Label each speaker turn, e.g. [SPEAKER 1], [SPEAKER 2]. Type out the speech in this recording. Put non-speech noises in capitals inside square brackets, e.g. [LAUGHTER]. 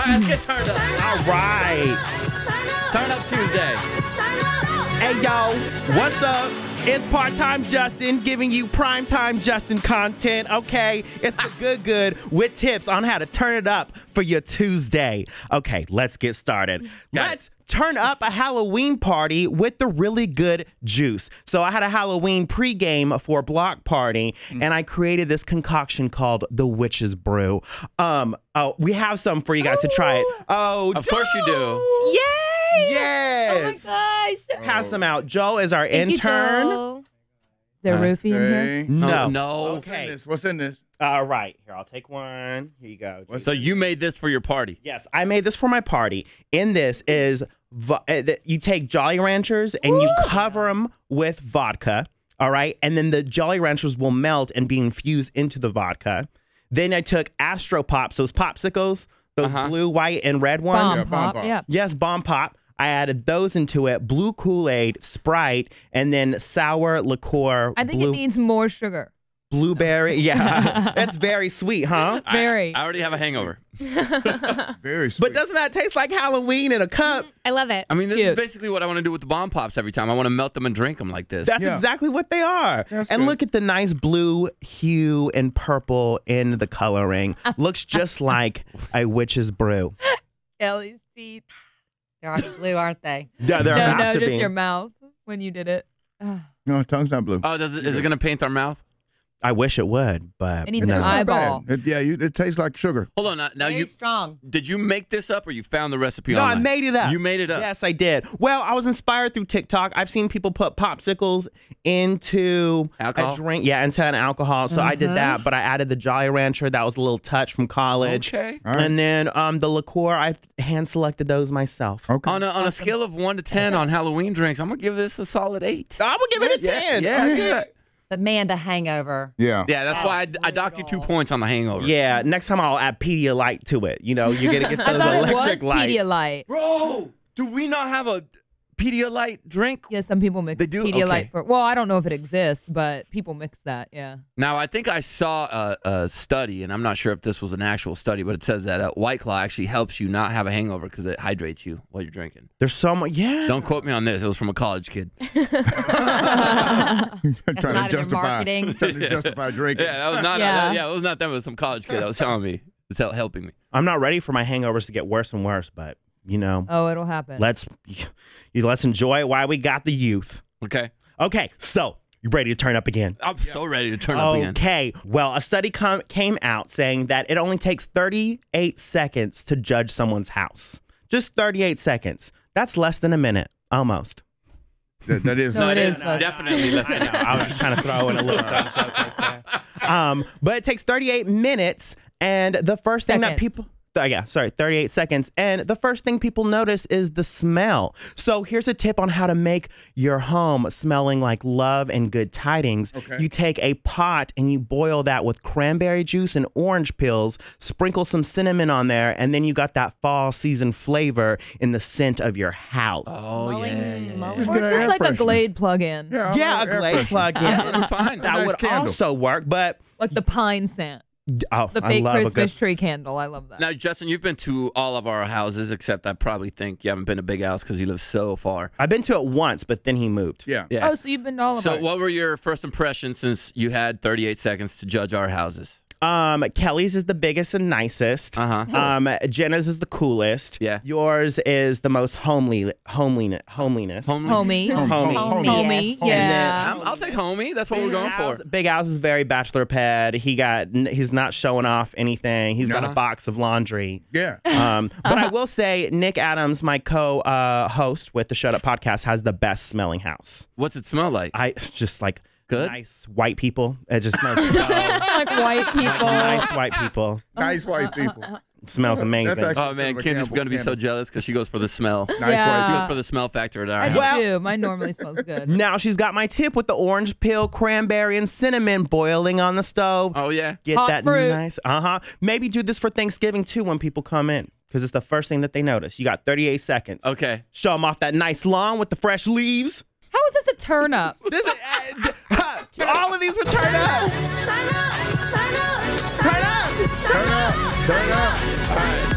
[SPEAKER 1] All right, let's get turned up.
[SPEAKER 2] All right.
[SPEAKER 1] Turn up Tuesday.
[SPEAKER 2] Hey, yo, what's up? It's part time Justin giving you prime time Justin content. Okay, it's the good, good with tips on how to turn it up for your Tuesday. Okay, let's get started.
[SPEAKER 1] Got
[SPEAKER 2] let's turn up a Halloween party with the really good juice. So, I had a Halloween pregame for a block party, and I created this concoction called the Witch's Brew. Um, oh, we have some for you guys to try it. Oh,
[SPEAKER 1] Of course you do.
[SPEAKER 3] Yay!
[SPEAKER 2] Yes.
[SPEAKER 3] Oh my gosh.
[SPEAKER 2] Pass them out. Joe is our
[SPEAKER 3] Thank you,
[SPEAKER 2] intern.
[SPEAKER 3] Joel. Is there
[SPEAKER 1] All right.
[SPEAKER 3] roofie in here?
[SPEAKER 2] No.
[SPEAKER 1] Oh, no.
[SPEAKER 4] What's in
[SPEAKER 2] Okay.
[SPEAKER 4] this? What's in this?
[SPEAKER 2] All right. Here, I'll take one. Here you go.
[SPEAKER 4] What's
[SPEAKER 1] So you made this for your party.
[SPEAKER 2] Yes, I made this for my party. In this is vo- uh, th- you take Jolly Ranchers and you cover them with vodka. All right, and then the Jolly Ranchers will melt and be infused into the vodka. Then I took Astro Pops, those popsicles, those
[SPEAKER 1] Uh-huh.
[SPEAKER 2] blue, white, and red ones.
[SPEAKER 3] Bomb
[SPEAKER 4] Yeah, bomb
[SPEAKER 3] pop.
[SPEAKER 4] pop.
[SPEAKER 3] Yeah.
[SPEAKER 2] Yes, bomb pop. I added those into it, blue Kool Aid, Sprite, and then sour liqueur,
[SPEAKER 3] I think
[SPEAKER 2] blue,
[SPEAKER 3] it needs more sugar.
[SPEAKER 2] blueberry. [LAUGHS] Yeah, that's very sweet, huh?
[SPEAKER 1] I-
[SPEAKER 3] Very.
[SPEAKER 1] I, already have a hangover. [LAUGHS]
[SPEAKER 4] Very sweet.
[SPEAKER 2] But doesn't that taste like Halloween in a cup?
[SPEAKER 3] Mm, I love it.
[SPEAKER 1] I mean, this
[SPEAKER 3] Cute.
[SPEAKER 1] is basically what I want to do with the bomb pops every time. I want to melt them and drink them like this.
[SPEAKER 2] That's
[SPEAKER 4] Yeah.
[SPEAKER 2] exactly what they are.
[SPEAKER 4] That's
[SPEAKER 2] and
[SPEAKER 4] good.
[SPEAKER 2] look at the nice blue hue and purple in the coloring. [LAUGHS] Looks just like a witch's brew.
[SPEAKER 3] Ellie's teeth.
[SPEAKER 5] They're already blue, aren't they?
[SPEAKER 2] Yeah, they're
[SPEAKER 3] no,
[SPEAKER 2] about
[SPEAKER 3] no,
[SPEAKER 2] to
[SPEAKER 3] just
[SPEAKER 2] be.
[SPEAKER 3] your mouth when you did it.
[SPEAKER 4] No, tongue's not blue.
[SPEAKER 1] oh, does it, is it going to paint our mouth?
[SPEAKER 2] I wish it would, but
[SPEAKER 3] It needs
[SPEAKER 2] no.
[SPEAKER 3] an
[SPEAKER 4] It's not
[SPEAKER 3] eyeball.
[SPEAKER 4] bad. It- yeah, you, it tastes like sugar.
[SPEAKER 1] Hold on. Now, now
[SPEAKER 5] Very
[SPEAKER 1] you
[SPEAKER 5] strong.
[SPEAKER 1] did you make this up or you found the recipe
[SPEAKER 2] No, I made it up.
[SPEAKER 1] You made it up.
[SPEAKER 2] Yes, I did. Well, I was inspired through TikTok. I've seen people put popsicles into
[SPEAKER 1] Alcohol?
[SPEAKER 2] a drink. Yeah, into an alcohol. So I did that, but I added the Jolly Rancher. That was a little touch from college.
[SPEAKER 1] Okay.
[SPEAKER 4] All right.
[SPEAKER 2] And then um, the liqueur, I hand selected those myself.
[SPEAKER 4] Okay.
[SPEAKER 1] On a, on a scale of one to ten on Halloween drinks, I'm gonna give this a solid eight.
[SPEAKER 2] I'm gonna give it a
[SPEAKER 1] Yeah,
[SPEAKER 2] 10.
[SPEAKER 1] yeah, yeah.
[SPEAKER 5] But man, the hangover.
[SPEAKER 4] yeah.
[SPEAKER 1] Yeah, that's why I, I docked you two points on the hangover.
[SPEAKER 2] Yeah, next time I'll add Pedialyte to it. You know, you're gonna get [LAUGHS]
[SPEAKER 3] I
[SPEAKER 2] those
[SPEAKER 3] thought it
[SPEAKER 2] electric
[SPEAKER 3] was
[SPEAKER 2] lights.
[SPEAKER 3] Pedialyte.
[SPEAKER 1] Bro, do we not have a Pedialyte drink?
[SPEAKER 3] Yeah, some people mix
[SPEAKER 1] They do?
[SPEAKER 3] Pedialyte
[SPEAKER 1] Okay.
[SPEAKER 3] for. Well, I don't know if it exists, but people mix that. Yeah.
[SPEAKER 1] Now, I think I saw a, a study, and I'm not sure if this was an actual study, but it says that uh, White Claw actually helps you not have a hangover because it hydrates you while you're drinking.
[SPEAKER 2] There's so much. Yeah.
[SPEAKER 1] Don't quote me on this. It was from a college kid.
[SPEAKER 4] trying
[SPEAKER 5] not
[SPEAKER 4] to justify, trying to [LAUGHS] justify drinking.
[SPEAKER 1] Yeah, that was not.
[SPEAKER 3] Yeah.
[SPEAKER 1] yeah, it was not them. It was some college kid that was telling me. It's helping me.
[SPEAKER 2] I'm not ready for my hangovers to get worse and worse, but you know,
[SPEAKER 3] Oh, it'll happen.
[SPEAKER 2] let's you let's enjoy it while we got the youth.
[SPEAKER 1] Okay,
[SPEAKER 2] Okay, so you ready to turn up again?
[SPEAKER 1] I'm so ready to turn up again.
[SPEAKER 2] Okay. Well, a study com- came out saying that it only takes 38 seconds to judge someone's house. Just 38 seconds. That's less than a minute, almost.
[SPEAKER 4] That, that is [LAUGHS]
[SPEAKER 3] No,
[SPEAKER 4] not
[SPEAKER 3] it
[SPEAKER 1] it
[SPEAKER 3] is less.
[SPEAKER 1] definitely less
[SPEAKER 2] I
[SPEAKER 1] than
[SPEAKER 2] know. I was just trying to throw in a little dumb joke like that. Um, but it takes 38 minutes, and the first thing that people. Uh, yeah, sorry, 38 seconds. And the first thing people notice is the smell. So here's a tip on how to make your home smelling like love and good tidings.
[SPEAKER 4] Okay.
[SPEAKER 2] You take a pot and you boil that with cranberry juice and orange peels, sprinkle some cinnamon on there, and then you got that fall season flavor in the scent of your house.
[SPEAKER 1] Oh
[SPEAKER 5] Mulling-
[SPEAKER 1] yeah, yeah.
[SPEAKER 5] mulling-
[SPEAKER 4] Just
[SPEAKER 3] Or just
[SPEAKER 4] air
[SPEAKER 3] like a. Glade plug-in,
[SPEAKER 4] Yeah,
[SPEAKER 2] yeah, a Glade
[SPEAKER 4] freshener.
[SPEAKER 2] plug in. [LAUGHS]
[SPEAKER 1] Those fine.
[SPEAKER 2] that
[SPEAKER 4] nice
[SPEAKER 2] would
[SPEAKER 4] candle.
[SPEAKER 2] also work, but
[SPEAKER 3] like the pine scent,
[SPEAKER 2] oh,
[SPEAKER 3] the
[SPEAKER 2] I
[SPEAKER 3] fake
[SPEAKER 2] love a
[SPEAKER 3] Christmas
[SPEAKER 2] good
[SPEAKER 3] tree candle. I love that.
[SPEAKER 1] Now, Justin, you've been to all of our houses, except I probably think you haven't been to Big House because you live so far.
[SPEAKER 2] I've been to it once, but then he moved.
[SPEAKER 4] Yeah.
[SPEAKER 1] Yeah.
[SPEAKER 3] Oh, so you've been to all of
[SPEAKER 1] so,
[SPEAKER 3] ours.
[SPEAKER 1] what were your first impressions since you had 38 seconds to judge our houses?
[SPEAKER 2] Um, Kellie's is the biggest and nicest.
[SPEAKER 1] Uh huh.
[SPEAKER 2] Um, Jenna's is the coolest.
[SPEAKER 1] Yeah.
[SPEAKER 2] Yours is the most homely, homeliness, homeliness.
[SPEAKER 3] Homie.
[SPEAKER 2] Homie.
[SPEAKER 5] Homie.
[SPEAKER 3] Homie.
[SPEAKER 5] Yes.
[SPEAKER 3] Yeah.
[SPEAKER 1] I'm- I'll take homie. That's what we're going
[SPEAKER 2] House-
[SPEAKER 1] for.
[SPEAKER 2] Big House is very bachelor pad. He got, he's not showing off anything. He's got a
[SPEAKER 1] Uh-huh.
[SPEAKER 2] box of laundry.
[SPEAKER 4] Yeah.
[SPEAKER 2] Um, [LAUGHS] but I will say, Nick Adams, my co-host with the Shut Up podcast, has the best smelling house.
[SPEAKER 1] What's it smell like?
[SPEAKER 2] I [LAUGHS] just like
[SPEAKER 1] Good?
[SPEAKER 2] nice white people. It just [LAUGHS] smells so
[SPEAKER 3] like white people.
[SPEAKER 2] nice white people. [LAUGHS]
[SPEAKER 4] nice white people.
[SPEAKER 2] It smells amazing.
[SPEAKER 4] That's
[SPEAKER 1] Oh man,
[SPEAKER 4] sort of a
[SPEAKER 1] Kim is
[SPEAKER 4] Campbell
[SPEAKER 1] gonna be so jealous because she goes for the smell.
[SPEAKER 4] Nice
[SPEAKER 3] Yeah.
[SPEAKER 1] She goes for the smell factor at our
[SPEAKER 3] I
[SPEAKER 1] house.
[SPEAKER 3] do
[SPEAKER 2] Well-
[SPEAKER 3] too. Mine [LAUGHS] normally smells good.
[SPEAKER 2] Now she's got my tip with the orange peel, cranberry, and cinnamon boiling on the stove.
[SPEAKER 1] Oh yeah.
[SPEAKER 2] Get
[SPEAKER 3] Hot
[SPEAKER 2] that
[SPEAKER 3] fruit.
[SPEAKER 2] nice. Uh huh. Maybe do this for Thanksgiving too when people come in because it's the first thing that they notice. You got 38 seconds.
[SPEAKER 1] Okay.
[SPEAKER 2] Show them off that nice lawn with the fresh leaves.
[SPEAKER 3] How is this a turn up?
[SPEAKER 2] This is, uh, d- huh, all of these would turn up. Turn up. Turn up. Turn up. Turn up. Turn up. Turn
[SPEAKER 4] up. Turn up.
[SPEAKER 1] All right.